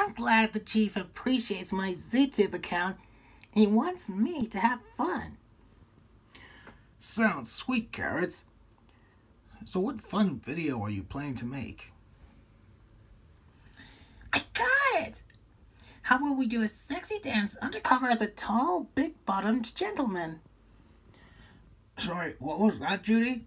I'm glad the chief appreciates my ZooTube account. He wants me to have fun. Sounds sweet, Carrots. So what fun video are you planning to make? I got it! How about we do a sexy dance undercover as a tall, big-bottomed gentleman? Sorry, what was that, Judy?